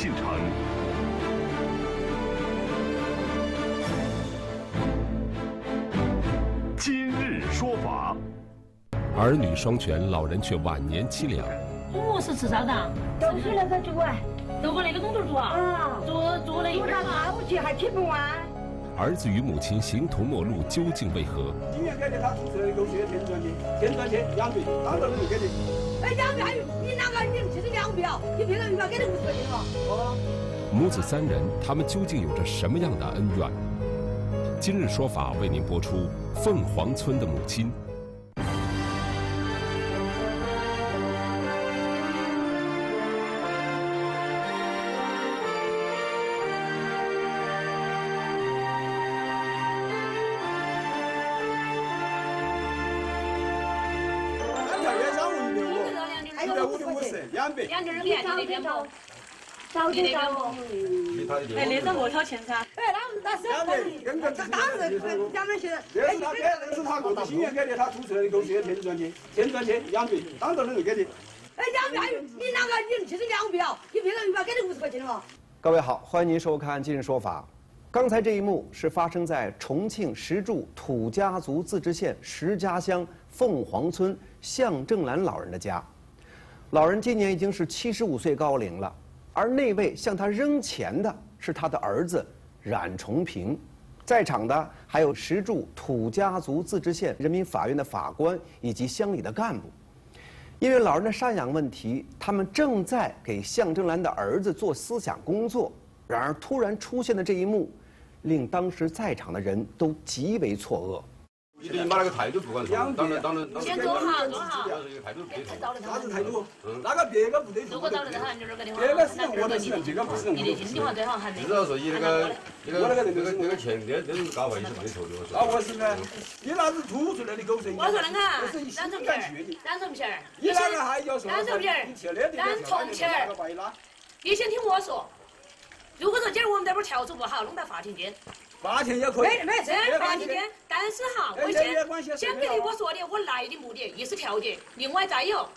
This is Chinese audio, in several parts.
进程。今日说法，儿女双全，老人却晚年凄凉。中午是吃啥子？都是那个猪啊，都把那个东头煮啊，了一去还吃不完。儿子与母亲形同陌路，究竟为何？今年给的他注册的狗血天赚钱，天赚钱养病，当着人给的。哎，杨彪你那个你其实养不了，你别个鱼苗给你五十块钱了。哦，母子三人，他们究竟有着什么样的恩怨？今日说法为您播出《凤凰村的母亲》。两斤儿面就那边不？早就早哎，那张莫掏钱噻。哎，那那是养病，跟个当时咱们现在，这是他给，这是他过去新年给的，他注册的狗血天赚钱，天赚钱养病，当着人给的。哎，养病还有你那个你其实养不了，你别个鱼苗给你五十块钱了。各位好，欢迎您收看《今日说法》。刚才这一幕是发生在重庆石柱土家族自治县石家乡凤凰村向正兰老人的家。老人今年已经是七十五岁高龄了，而那位向他扔钱的是他的儿子冉重平。在场的还有石柱土家族自治县人民法院的法官以及乡里的干部。因为老人的赡养问题，他们正在给向正兰的儿子做思想工作。然而，突然出现的这一幕，令当时在场的人都极为错愕。你你把那个态度不管错，当然当然当然，先坐好，坐好。态度不对头。啥子态度？那个别个不对头。如果找得到他，就是给你别个是我的是这个不是你的心里话最好还没。至少说你那个那个那个那个钱，那那种价位是不对头的。啊，我是呢，你那是吐出来的口水。我说那这是一个，冉重心皮儿感去的。，冉重皮儿，你那个还要说？冉重皮儿你去那地方冉重皮儿那个白拉，你先听我说。如果说今儿我们这边调处不好，弄到法庭见。八千也可以。没没事，这法庭见，但是哈，我哎先先给你我说的，我来的目的一是调解，另外再有。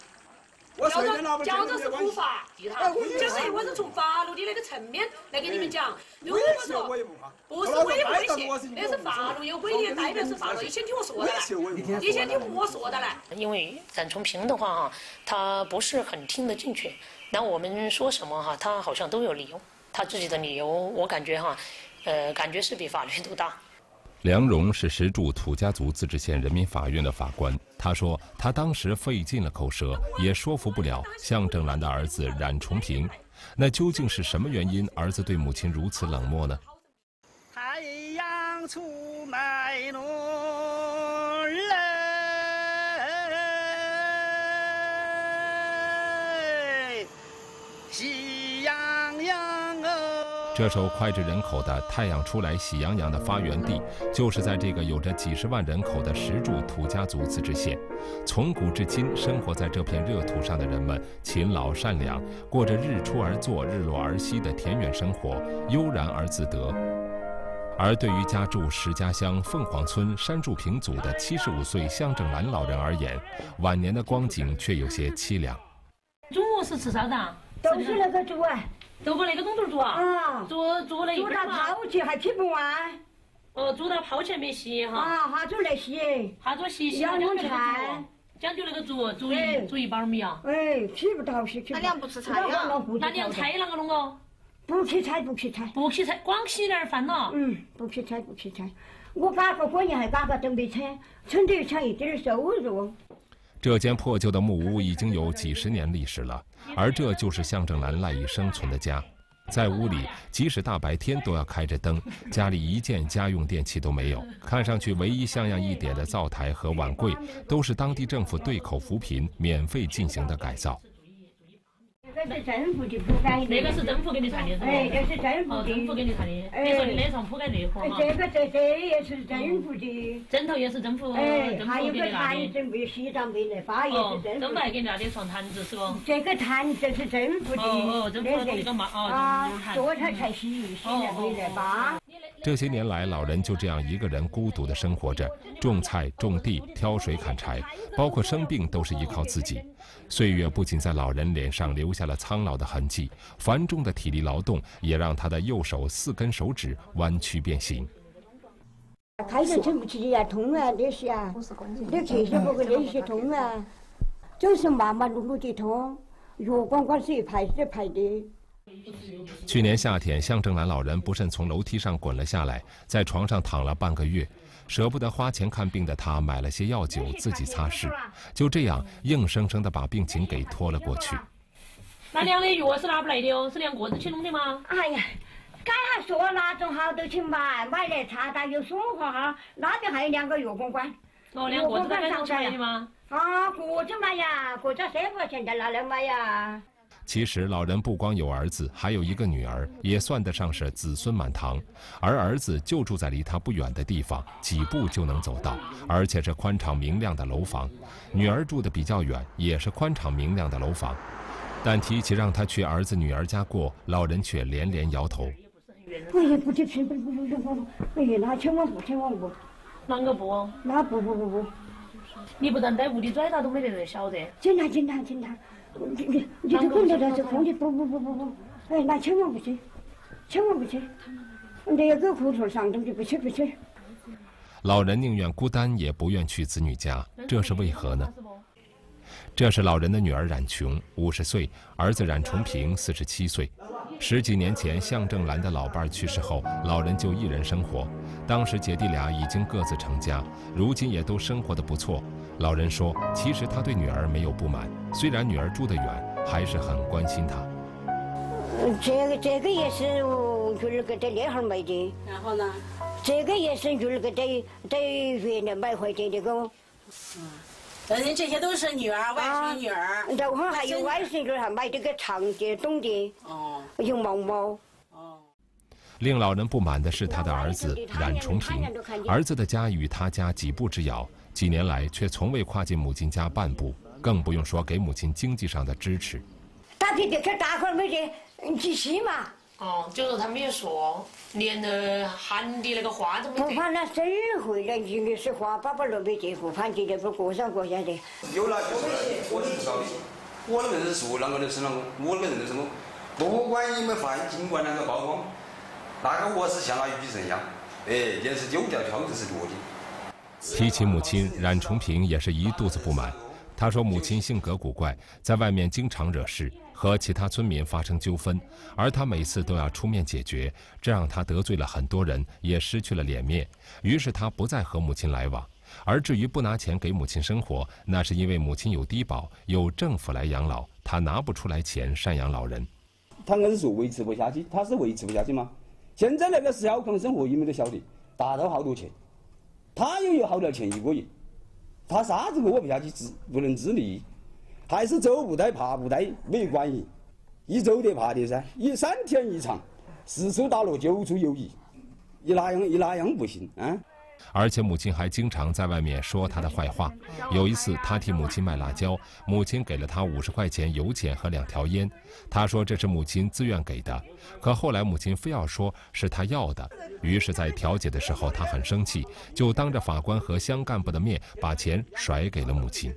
我叫做随便拿不叫做是普法，记他，就是我是从法律的那个层面来给你们讲。如果我说不怕。不是我也不威胁，那是法律有规定，代表是法律。你先听我说的来，你先听我说的来。因为冉从平的话哈，他不是很听得进去。那我们说什么哈，他好像都有理由，他自己的理由，我感觉哈，呃，感觉是比法律 都大。梁荣是石柱土家族自治县人民法院的法官。他说，他当时费尽了口舌，也说服不了向正兰的儿子冉崇平。那究竟是什么原因，儿子对母亲如此冷漠呢？这首脍炙人口的《太阳出来喜洋洋》的发源地，就是在这个有着几十万人口的石柱土家族自治县。从古至今，生活在这片热土上的人们勤劳善良，过着日出而作、日落而息的田园生活，悠然而自得。而对于家住石家乡凤凰村山柱坪组的七十五岁向正兰老人而言，晚年的光景却有些凄凉。中午是吃啥子啊？都是那个猪啊，都把那个东头煮啊，啊，煮煮了一煮到会儿嘛。泡起还吃不完。哦，煮到泡前没洗哈，啊，哈煮来洗，哈做洗洗要弄菜煮，讲究那个煮，煮哎一煮一包米啊。哎，吃不到是吃不到。那娘不吃菜呀那娘菜啷个弄哦？不吃菜，不吃菜。不吃菜，光起点饭了。嗯，不吃菜，不吃菜。我嘎个过年还嘎个东北菜，趁这抢一点收入。这间破旧的木屋已经有几十年历史了，而这就是向正兰赖以生存的家。在屋里，即使大白天都要开着灯，家里一件家用电器都没有。看上去唯一像样一点的灶台和碗柜，都是当地政府对口扶贫免费进行的改造。这个是政府的铺盖那个是政府给你传的是吧？哎，这是政府哦，政府给。你传的。哎你说你那床铺盖那盒哎，哈，这个这这也是政府的。枕头也是政府哎，政还有个府给你拿的。坛政府西藏给那发也哦是，政府政府还给你拿的床毯子是不？这个毯子是政府的。哦哦政府嘛哦啊就是坛，多少才洗洗了没来发。这些年来，老人就这样一个人孤独地生活着，种菜、种地、挑水、砍柴，包括生病都是依靠自己。岁月不仅在老人脸上留下了苍老的痕迹，繁重的体力劳动也让他的右手四根手指弯曲变形。开始撑不起呀，痛啊，那些啊，那确实不过那些痛啊，就是忙忙碌碌的痛，月光光是一排一排的。去年夏天，向正兰老人不慎从楼梯上滚了下来，在床上躺了半个月，舍不得花钱看病的他，买了些药酒自己擦拭，就这样硬生生的把病情给拖了过去。那两的药是拿不来的哦，是两个人去弄的吗？哎呀，刚还说哪种好都去买，买来擦擦又舒服哈。那边还有两个药罐罐，哦，两个子在弄出来的吗？啊，各自买呀，各家三块钱在拿来买呀。其实老人不光有儿子，还有一个女儿，也算得上是子孙满堂。而儿子就住在离他不远的地方，几步就能走到，而且是宽敞明亮的楼房。女儿住的比较远，也是宽敞明亮的楼房。但提起让他去儿子女儿家过，老人却连连摇头。哎呀，不去去不不不不不，哎呀，那千万不千万不，啷个不？那不不不不，你不但在屋里拽他，都没得人晓得。警察警察警察。你你你这工作在这空的不不不不不，哎，那千万不去，千万不去，那个胡同上东西不去不去。老人宁愿孤单，也不愿去子女家，这是为何呢？这是老人的女儿冉琼，五十岁，儿子冉崇平四十七岁。十几年前，向正兰的老伴去世后，老人就一人生活。当时姐弟俩已经各自成家，如今也都生活的不错。老人说：“其实他对女儿没有不满，虽然女儿住得远，还是很关心她。”这个这个也是就那个在那哈儿买的。然后呢？这个也是就那个在在原来买回来的个。嗯，反正这些都是女儿、外孙女儿。这会儿还有外孙女儿还买这个长的、短的。哦。有毛毛。哦。令老人不满的是他的儿子冉崇平，儿子的家与他家几步之遥。几年来，却从未跨进母亲家半步，更不用说给母亲经济上的支持。打屁的去大块没得机器嘛？哦，就是他没有说，连那喊的那个话都没得。不怕那生会的，你的是花爸爸都没得，不怕你这不过上过下的。有那就我是不晓得，我那个人说啷个就是啷个，我那个人就是我，不管你们发现，尽管啷个曝光，那个我是像那鱼神一样，哎，也是丢掉票就是落的。提起母亲，冉崇平也是一肚子不满。他说：“母亲性格古怪，在外面经常惹事，和其他村民发生纠纷，而他每次都要出面解决，这让他得罪了很多人，也失去了脸面。于是他不再和母亲来往。而至于不拿钱给母亲生活，那是因为母亲有低保，有政府来养老，他拿不出来钱赡养老人。他硬是说维持不下去，他是维持不下去吗？现在那个小康生活，你们都晓得，达到好多钱。”他又有好多钱一个月，他啥子过不下去，自不能自立，还是走不带爬不带没有关系，一走的爬的噻，一三天一场，四处打落九处有余，一那样一那样不行啊。而且母亲还经常在外面说他的坏话。有一次，他替母亲卖辣椒，母亲给了他五十块钱油钱和两条烟。他说这是母亲自愿给的，可后来母亲非要说是他要的。于是，在调解的时候，他很生气，就当着法官和乡干部的面把钱甩给了母亲。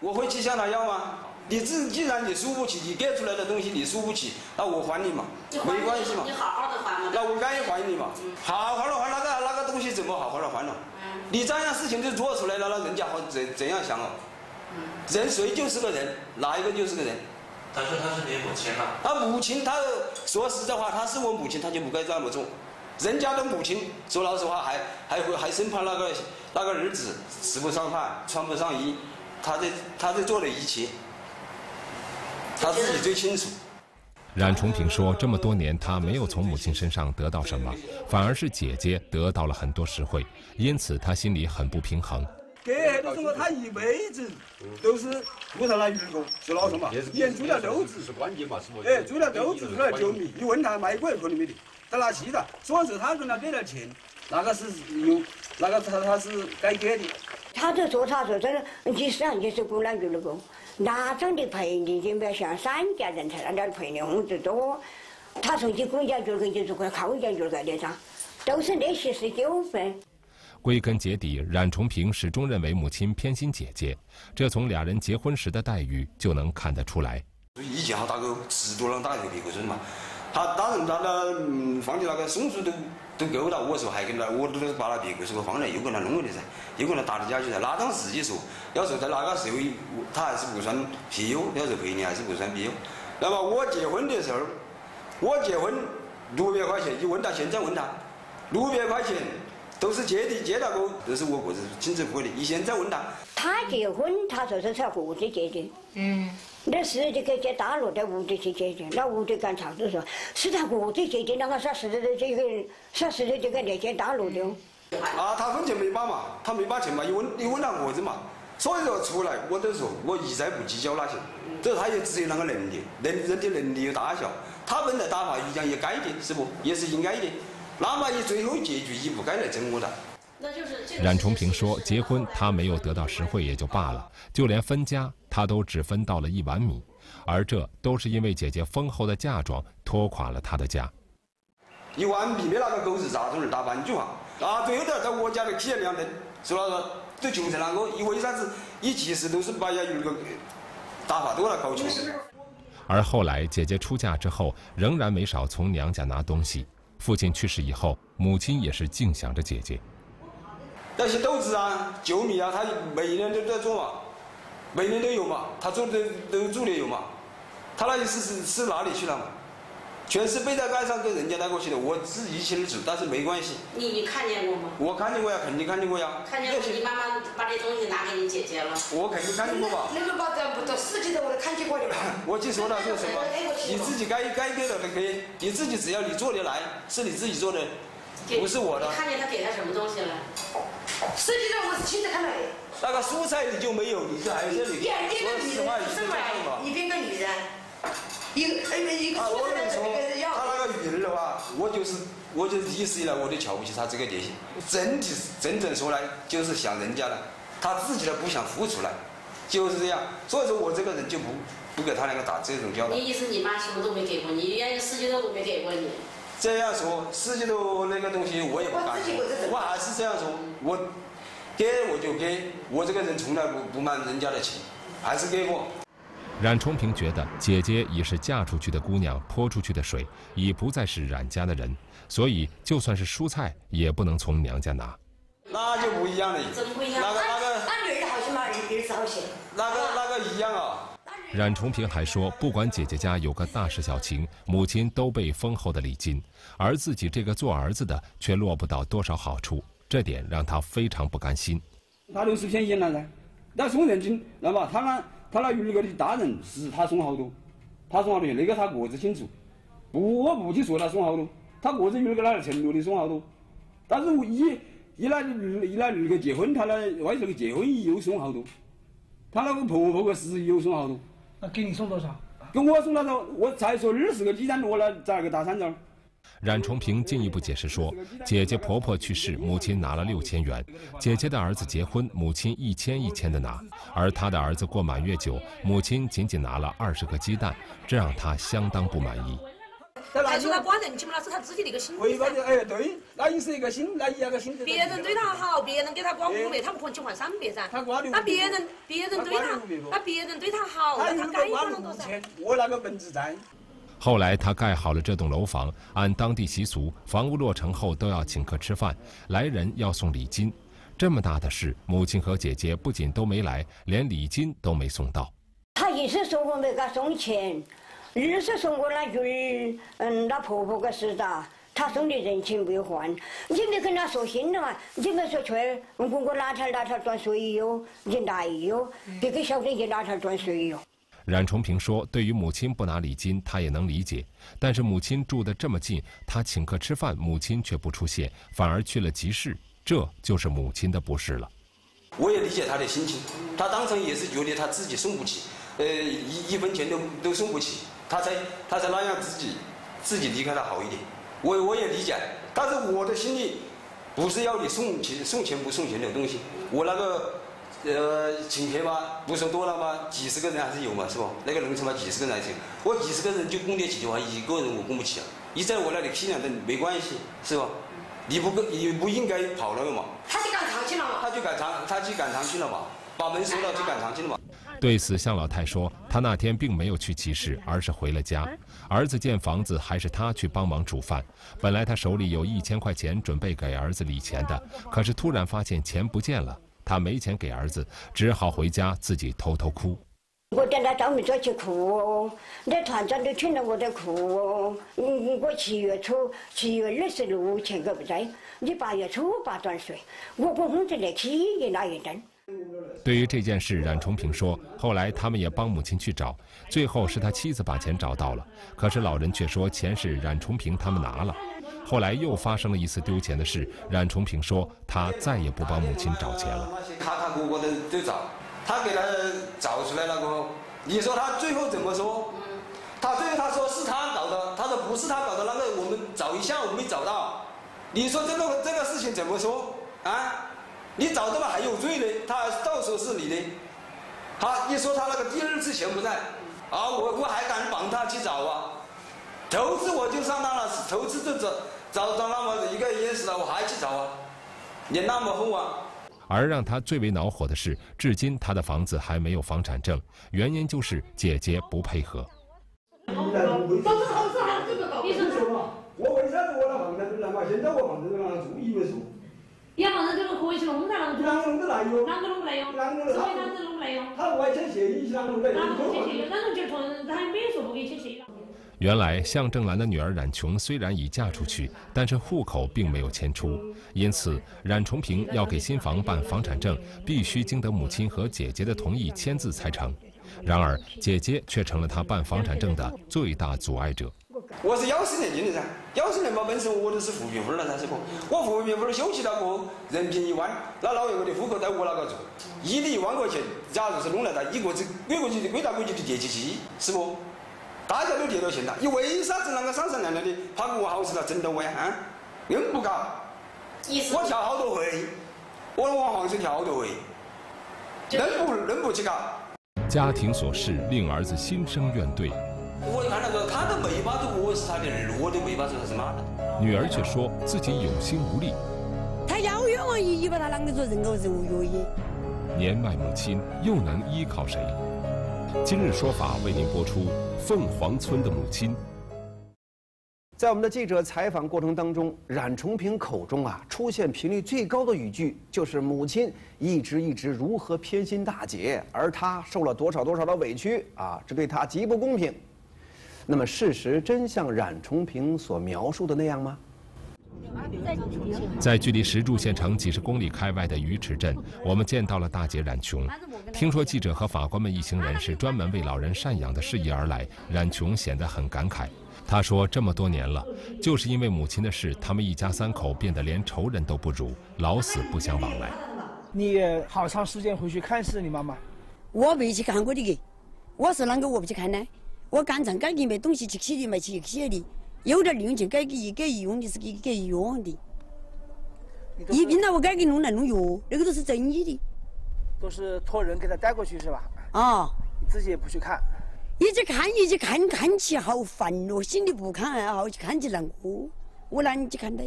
我会去向他要吗？你自既然你输不起，你给出来的东西你输不起，那我还你嘛，没关系嘛。你好好的还嘛。那我愿意还你嘛。好好的还东西怎么好好的还了？你这样事情就做出来了，那人家好怎怎样想哦？人谁就是个人，哪一个就是个人？他说他是你母亲啊。他母亲，他说实在话，他是我母亲，他就不该这么做。人家的母亲说老实话，还还会还生怕那个那个儿子吃不上饭，穿不上衣，他在他在做的一切。他自己最清楚。冉崇平说：“这么多年，他没有从母亲身上得到什么，反而是姐姐得到了很多实惠，因此他心里很不平衡。”隔黑的说他一辈子都是路上那员工，是老实嘛？以前租了斗子是关键嘛？是不？哎，租了豆子出来救命，你问他卖过可能没得，他拿西的。所以说他跟他给了钱，那个是有，那个他他是该给的。他就说他说这个，你实际上就是姑娘就那个。那种的赔你就不要像三家人才那点赔的工资多，他从去公家局跟就是快靠家局干的上，都是那些是纠纷。归根结底，冉崇平始终认为母亲偏心姐姐，这从俩人结婚时的待遇就能看得出来。以前他打个十多啷打一个别个孙嘛，他打人打到放的那个松树都都够了，我说还跟他，我都把那别个说放来又跟他弄了的噻，又跟他打的家去噻。那当自己说，要说在那个时候，他还是不算皮友，要说陪你还是不算皮友。那么我结婚的时候，我结婚六百块钱，你问他现在问他，六百块钱都是借的，借那个都是我个人亲自付的。你现在问他，他结婚，他说是他个子借的，嗯，那是这个借大陆的屋子去借的，那屋子干啥子说，是他个子借的，那个啥是的这个啥是的这个那借大陆的。啊，他分钱没把嘛，他没把钱嘛，你问你问他个子嘛，所以说出来我都说我一再不计较那些。这他也只有那个能力，能人的能力有大小，他本来打话一讲也该的，是不？也是应该的。那么你最后结局你不该来整我的。冉崇平说：“结婚他没有得到实惠也就罢了，就连分家他都只分到了一碗米，而这都是因为姐姐丰厚的嫁妆拖垮了他的家。一碗米没那个狗日咋种人打半句话啊！最后都要在我家里起两灯，说那个都穷成那个，你为啥子？你其实都是把人家有个。”打发多了，搞穷。而后来姐姐出嫁之后，仍然没少从娘家拿东西。父亲去世以后，母亲也是净想着姐姐。那些豆子啊、酒米啊，他每年都在做嘛，每年都有嘛，他做的都做的有嘛，他那意思是是哪里去了嘛？全是背在盖上跟人家带过去的，我是一清二楚，但是没关系。你你看见过吗？我看见过呀，肯定看见过呀。看见过，你妈妈把这东西拿给你姐姐了。我肯定看见过吧。那个把这不都十几的我都看见过的嘛。我就说了说什么，你自己该该给的都给，你自己只要你做得来，是你自己做的，不是我的。看见他给他什么东西了？十几的我是亲自看到的。那个蔬菜你就没有，你就还有这里。说实话，你是嘛？你变个女人。一个一个，我跟你说，他那个女儿的话，我就是，我就是一直以来我都瞧不起他这个德行。整体，真正说来就是想人家的，他自己都不想付出来，就是这样。所以说我这个人就不不给他两个打这种交道。你意思你妈什么都没给过你，连十几多都没给过你？这样说，十几多那个东西我也不敢说，我还是这样说，我给我就给，我这个人从来不不瞒人家的情，还是给我。冉崇平觉得姐姐已是嫁出去的姑娘，泼出去的水，已不再是冉家的人，所以就算是蔬菜也不能从娘家拿。那就不一样了，怎么不一样？那个那个，那女儿好些嘛，女儿好些。那个那个一样啊。冉崇平还说，不管姐姐家有个大事小情，母亲都备丰厚的礼金，而自己这个做儿子的却落不到多少好处，这点让他非常不甘心。他都是骗人了噻，那送人情，那么他那。他那儿个的大人是他送好多，他送好多钱，那个他个子清楚。不，我不去说他送好多，他个子儿个那承诺的送好多。但是一一那一那儿个结婚，他那外头结婚又送好多，他那个婆婆个事又送好多。那给你送多少？给我送多少？我才说二十个鸡蛋，我那在那个大山庄。冉崇平进一步解释说，姐姐婆婆去世，母亲拿了六千元；姐姐的儿子结婚，母亲一千一千的拿；而他的儿子过满月酒，母亲仅仅拿了二十个鸡蛋，这让他相当不满意。还说他管人情嘛，那是他自己的一个心。回报的哎，对，那也是一个心，那一样个心。别人对他好，别人给他管五百，他不可能去还三百噻。那别人别人对他，那别人对他好，那他该管那么多噻。我那个本子在。后来他盖好了这栋楼房，按当地习俗，房屋落成后都要请客吃饭，来人要送礼金。这么大的事，母亲和姐姐不仅都没来，连礼金都没送到。他一是说我没给他送钱，二是说我那女儿，嗯，那婆婆个事哒，他送的人情没还。你没跟她说心了嘛？你没说出来，我我哪天哪天断水哟，你来哟，别个晓得你哪天断水哟。冉崇平说：“对于母亲不拿礼金，他也能理解。但是母亲住得这么近，他请客吃饭，母亲却不出现，反而去了集市，这就是母亲的不是了。”我也理解他的心情，他当时也是觉得他自己送不起，呃，一一分钱都都送不起，他才他才那样自己自己离开他好一点。我我也理解，但是我的心里不是要你送钱送钱不送钱的东西，我那个。呃，请客嘛，不说多了嘛，几十个人还是有嘛，是吧？那个农村嘛，几十个人还行。我几十个人就供得起的话，一个人我供不起啊。你在我那里批两顿没关系，是吧？你不你不应该跑了嘛？他去赶场去了嘛？他去赶场，他去赶场去了嘛？把门锁了，就赶场去了嘛？对此，向老太说，他那天并没有去集市，而是回了家。儿子建房子，还是他去帮忙煮饭。本来他手里有一千块钱，准备给儿子理钱的，可是突然发现钱不见了，他没钱给儿子，只好回家自己偷偷哭。我等他找没找去哭哦，那团长都听到我在哭哦。嗯，我七月初七月二十六前个不在，你八月初八断水，我不控制得起也那一阵。对于这件事，冉崇平说，后来他们也帮母亲去找，最后是他妻子把钱找到了，可是老人却说钱是冉崇平他们拿了。后来又发生了一次丢钱的事，冉崇平说他再也不帮母亲找钱了。他他哥哥都都找。他给他找出来了过后，你说他最后怎么说？他最后他说是他搞的，他说不是他搞的，那个我们找一下，我没找到。你说这个这个事情怎么说啊？你找到了还有罪呢，他到时候是你的。他一说他那个第二次钱不在，啊，我我还敢帮他去找啊？头次我就上当了，头次就找找到那么一个意思了，我还去找啊？你那么厚啊？而让他最为恼火的是，至今他的房子还没有房产证，原因就是姐姐不配合。我为啥子我那房产证嘛？现在我房产证啷个做？以为弄噻，啷个啷个弄得来哟？啷个弄不来哟？啷个弄？所以啷个弄不来哟？他不爱签协议，啷个弄不来？啷个不签协议？啷个就从他没说不给签协议了。原来向正兰的女儿冉琼虽然已嫁出去，但是户口并没有迁出，因此冉崇平要给新房办房产证，必须经得母亲和姐姐的同意签字才成。然而姐姐却成了他办房产证的最大阻碍者。我是幺四年进的噻，幺四年嘛本身我都是扶贫户了噻，是不？我扶贫户休息了过后，人品一万，那老员工的户口在我那个住，一年一万块钱，假如是弄来的，一个是每个月归大归就的电气气，是不？大家都叠到钱了，你为啥子啷个上上亮亮的跑我好事了整到我呀？啊，硬不搞？我跳好多回，我往黄水跳好多回，能不能不去搞？家庭琐事令儿子心生怨怼。我一看那个，他都没把住我是他的儿，我都没把住他是妈的。女儿却说自己有心无力。他邀约我一把他啷个做人偶肉月也？年迈母亲又能依靠谁？今日说法为您播出。凤凰村的母亲，在我们的记者采访过程当中，冉崇平口中啊出现频率最高的语句就是母亲一直一直如何偏心大姐，而她受了多少多少的委屈啊，这对他极不公平。那么事实真像冉崇平所描述的那样吗？在距离石柱县城几十公里开外的鱼池镇，我们见到了大姐冉琼。听说记者和法官们一行人是专门为老人赡养的事宜而来，冉琼显得很感慨。她说：“这么多年了，就是因为母亲的事，他们一家三口变得连仇人都不如，老死不相往来。”你好长时间回去看是你妈妈？我没去看过的，我是啷个我不去看呢？我干唱干给没东西去起的买去起的。有点零用钱该给给医用的是给给医院的，一病了我该给弄来弄药，那个都是正义的。都是托人给他带过去是吧？啊，自己也不去看。一直看一直看看起好烦哦，心里不看还好，去看起难过，我哪里去看的？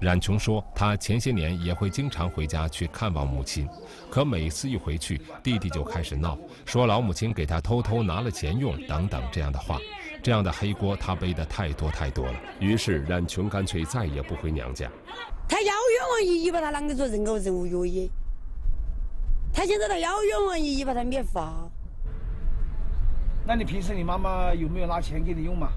冉琼说，她前些年也会经常回家去看望母亲，可每次一回去，弟弟就开始闹，说老母亲给他偷偷拿了钱用等等这样的话。这样的黑锅他背的太多太多了，于是冉琼干脆再也不回娘家。他遥远望一一把他啷个做人偶肉药也？他现在他遥远望一一把他灭法。那你平时你妈妈有没有拿钱给你用嘛？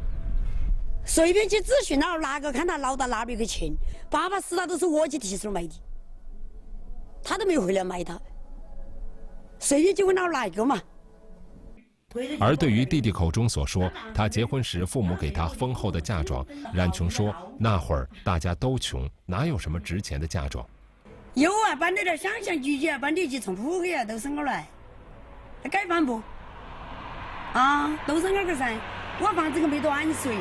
随便去咨询那儿哪个看他老到哪里去钱，爸爸死了都是我去提出买的，他都没回来买他。随便就问那儿哪一个嘛？而对于弟弟口中所说，他结婚时父母给他丰厚的嫁妆，冉琼说那会儿大家都穷，哪有什么值钱的嫁妆？有啊，搬那点乡乡聚聚啊，搬点去从铺去啊，都是我来。那该搬不？啊，都是我个噻。我房子可没多安水。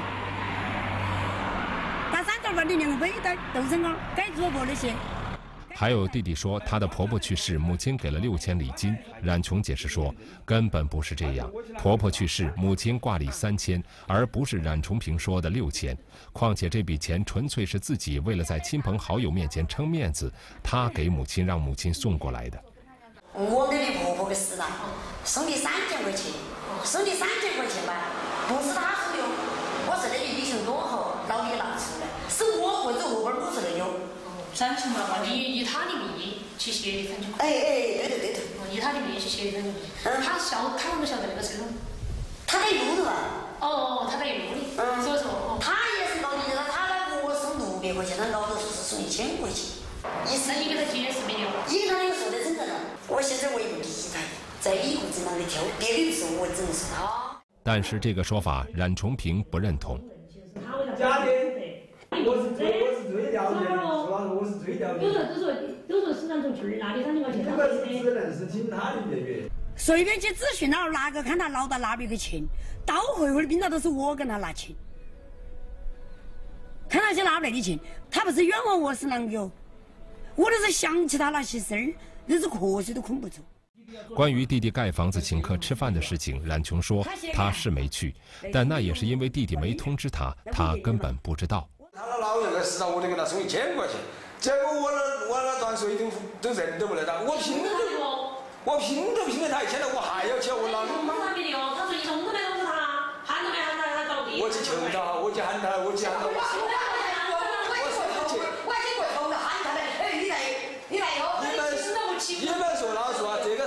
还有弟弟说他的婆婆去世，母亲给了六千礼金。冉琼解释说，根本不是这样，婆婆去世，母亲挂礼三千，而不是冉崇平说的六千。况且这笔钱纯粹是自己为了在亲朋好友面前撑面子，他给母亲让母亲送过来的。我给你婆婆的死了，送你三千块钱，送你三千块钱吧，不是他送的，我是那个英雄多好，老李拿出来，是我或者荷包摸出来的。三千嘛，你以他的名义去写的三千块。哎哎，对头对头。以他的名义去写的三千块。嗯。他晓他晓不晓得那个车？他在路头啊。哦哦，他在路里。嗯。所以说，他也是搞的，他他给我送六百块钱，他老子说是送一千块钱。意思你给他解释没有？以他那个说的真的了。我现在我也不理他，在一个子那里跳，别的时候我只能说他。但是这个说法，冉崇平不认同。家的，我是最我是最了解。我是最了解。都说都说都说市场从去哪里三千块钱，这个只能是听他的那个。随便去咨询了哪个看他捞到哪边的钱，到会会的兵了都是我跟他拿钱。看他去拿来的钱，他不是冤枉我是啷个？我都是想起他那些事儿，那是瞌睡都困不着。关于弟弟盖房子请客吃饭的事情，冉琼说他是没去，但那也是因为弟弟没通知他，他根本不知道。他那老人来市场，我得给他送一千块钱，结果我那我那团水都都人都不来打，我拼都我拼都拼给他一千了，我还要去，我哪能嘛？他没的哦，他说一通都没通知他，喊都没喊他，他搞定。我去求他，我去喊他，我去喊他。我我我去，我去过头喊他嘞，哎，你来，你来哟。你们你们说老实话，这个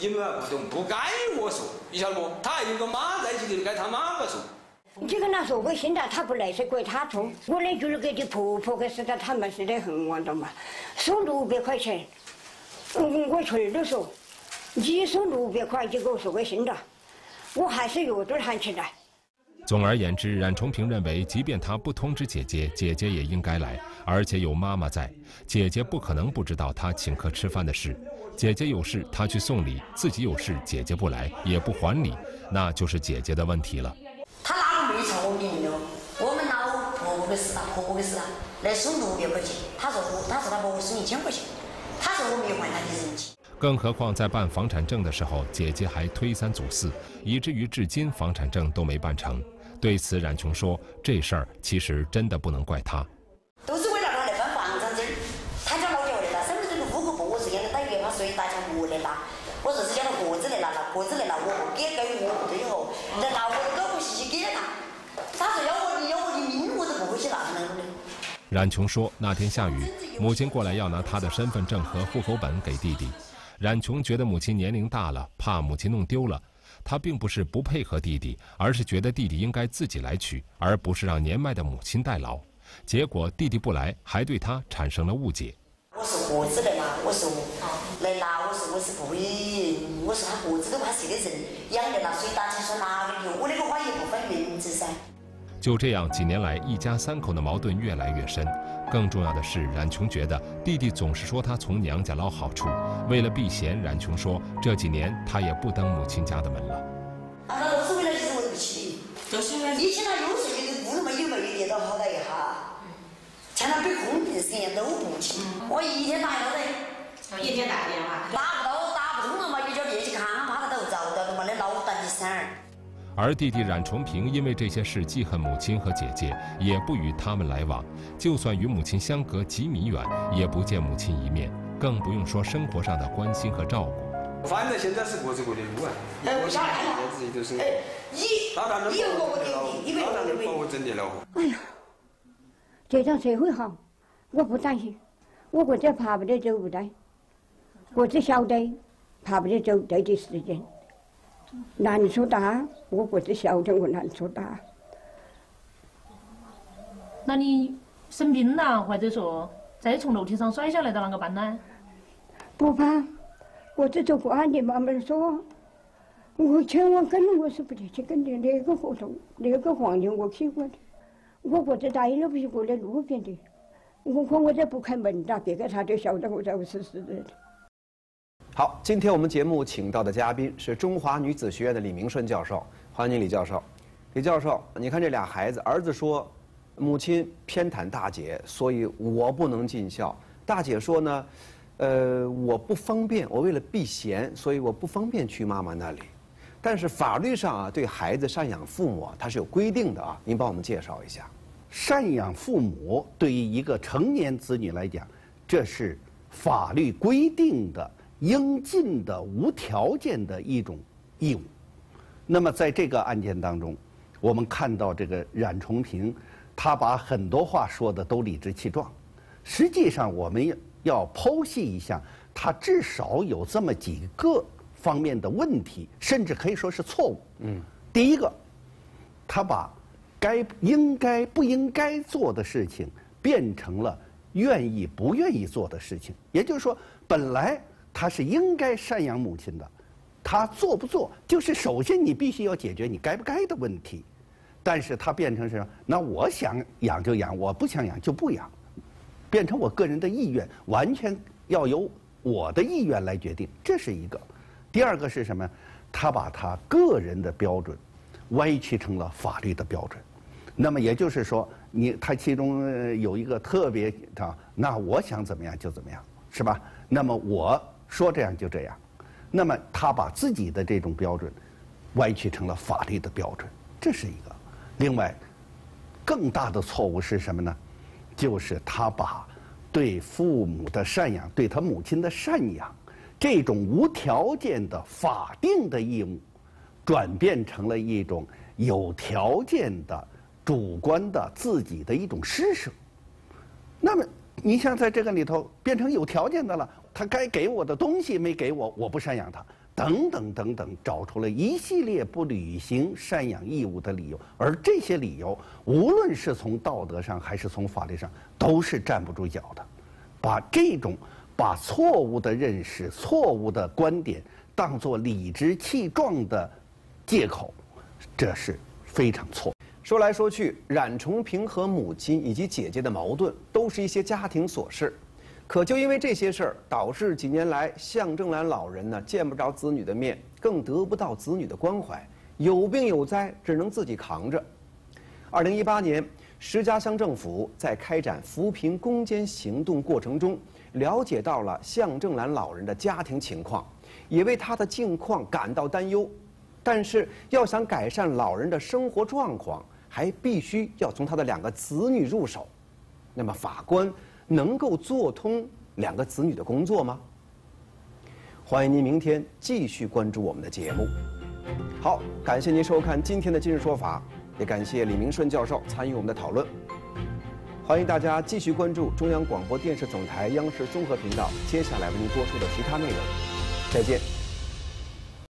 你们不懂，不该我说，你晓得不？他还有个妈在一起的，该他妈个说。你跟他说过，现在他不来是怪他错。我那句儿给你婆婆给死的，他们是得很，我的嘛。收六百块钱，嗯，我全都说，你收六百块就给我说个信了，我还是有点喊起来。总而言之，冉崇平认为，即便他不通知姐姐，姐姐也应该来，而且有妈妈在，姐姐不可能不知道他请客吃饭的事。姐姐有事，她去送礼；自己有事，姐姐不来也不还礼，那就是姐姐的问题了。没查我名的，我们老婆婆的事啊，婆婆的事啊，来收六百块钱。他说我，他说他婆婆收一千块钱，他说我没还他的人情。更何况在办房产证的时候，姐姐还推三阻四，以至于至今房产证都没办成。对此，冉琼说：“这事儿其实真的不能怪他。”都是为了他来办房产证，他叫老家来拿身份证跟户口簿，我是叫他打电话说大家我来拿，我说是叫他各自来拿，拿各自来拿，我不给给我不对哦，来拿我的高信息给他。他说要我的要我的命，我都不会去拿他那个的。冉琼说，那天下雨，母亲过来要拿她的身份证和户口本给弟弟。冉琼觉得母亲年龄大了，怕母亲弄丢了。她并不是不配合弟弟，而是觉得弟弟应该自己来取，而不是让年迈的母亲代劳。结果弟弟不来，还对她产生了误解。我说何子来拿？我说来拿，我说我是不会，我说他何子都怕是个人养的那，所以大家说哪个牛？我那个话也不分名字噻。就这样，几年来一家三口的矛盾越来越深。更重要的是，冉琼觉得弟弟总是说他从娘家捞好处。为了避嫌，冉琼说这几年他也不登母亲家的门了。啊，那是为了就是为不起，就是为了以前他有时候也不那么有没有到好歹一下，像他被控制时间都不起。我一天打一个一天打电话，打不到打不通了嘛，就叫别去看，怕他都遭到的嘛，那老大的事儿。而弟弟冉崇平因为这些事记恨母亲和姐姐，也不与他们来往。就算与母亲相隔几米远，也不见母亲一面，更不用说生活上的关心和照顾。反正现在是各自各的路啊。自己都是。哎，你我的，你老大能把我整的了。哎呀，这场社会好，我不担心。我国家爬不得走不得，我只晓得爬不得走这的时间。难说大，我不是晓得我难说大。那你生病了，或者说再从楼梯上摔下来的啷个办呢？不怕，我只做官的慢慢说。我千万跟我是不得去跟的，那个合同，那个环境我去过的。我或者待了不是过在路边的，我可我这不开门的，别个他就晓得我在是是的。好，今天我们节目请到的嘉宾是中华女子学院的李明顺教授，欢迎李教授。李教授，你看这俩孩子，儿子说，母亲偏袒大姐，所以我不能尽孝。大姐说呢，呃，我不方便，我为了避嫌，所以我不方便去妈妈那里。但是法律上啊，对孩子赡养父母啊，它是有规定的啊。您帮我们介绍一下。赡养父母对于一个成年子女来讲，这是法律规定的、应尽的、无条件的一种义务。那么在这个案件当中，我们看到这个冉崇平，他把很多话说的都理直气壮。实际上，我们要剖析一下，他至少有这么几个。方面的问题，甚至可以说是错误。嗯，第一个，他把该应该不应该做的事情变成了愿意不愿意做的事情。也就是说，本来他是应该赡养母亲的，他做不做，就是首先你必须要解决你该不该的问题。但是他变成是，那我想养就养，我不想养就不养，变成我个人的意愿，完全要由我的意愿来决定，这是一个。第二个是什么？他把他个人的标准歪曲成了法律的标准。那么也就是说，你他其中有一个特别啊，那我想怎么样就怎么样，是吧？那么我说这样就这样。那么他把自己的这种标准歪曲成了法律的标准，这是一个。另外，更大的错误是什么呢？就是他把对父母的赡养，对他母亲的赡养。这种无条件的法定的义务，转变成了一种有条件的主观的自己的一种施舍。那么，你像在这个里头变成有条件的了，他该给我的东西没给我，我不赡养他，等等等等，找出了一系列不履行赡养义务的理由。而这些理由，无论是从道德上还是从法律上，都是站不住脚的。把这种。把错误的认识、错误的观点当作理直气壮的借口，这是非常错。说来说去，冉崇平和母亲以及姐姐的矛盾，都是一些家庭琐事。可就因为这些事儿，导致几年来向正兰老人呢见不着子女的面，更得不到子女的关怀，有病有灾，只能自己扛着。二零一八年，石家乡政府在开展扶贫攻坚行动过程中。了解到了向正兰老人的家庭情况，也为他的境况感到担忧。但是要想改善老人的生活状况，还必须要从他的两个子女入手。那么法官能够做通两个子女的工作吗？欢迎您明天继续关注我们的节目。好，感谢您收看今天的《今日说法》，也感谢李明顺教授参与我们的讨论。欢迎大家继续关注中央广播电视总台央视综合频道接下来为您播出的其他内容。再见。